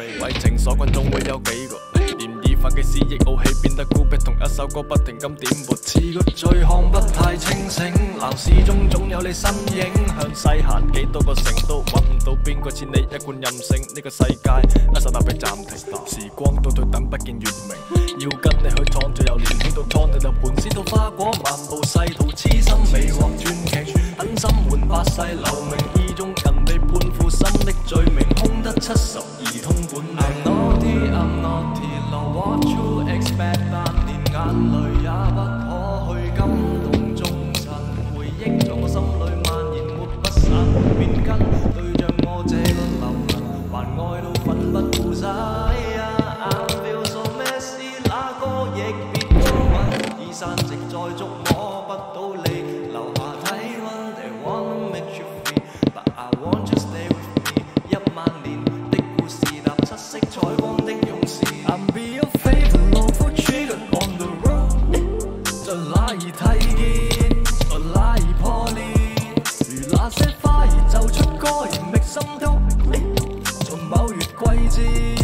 肥，為情所困總會有幾個。嫌疑犯嘅思憶傲氣變得孤僻，同一首歌不停咁點撥。似個醉漢不太清醒，闹市中總有你身影。向西行幾多個城都揾唔到邊個似你一貫任性。呢、個世界一剎那被暫停，時光倒退等不見月明。要跟你去創造由年輕到蒼天，就盤絲到花果，漫步世途痴心未獲尊敬，狠心換百世留名，意中近被判负心的罪名，七十二通本领。I'm naughty, I'm naughty, Lord, what you expect？但连眼泪也不可去感动众尘，回忆在我心里蔓延，没不散，没变根。对着我这个流氓，还爱到奋不顾身。I feel so messy，那歌亦别过问，已散席再触摸不到你，留下体温。They wanna make you free，but I want you 睇見，在哪兒破裂，如那些花儿奏出歌，仍覓心跳。從某月季节。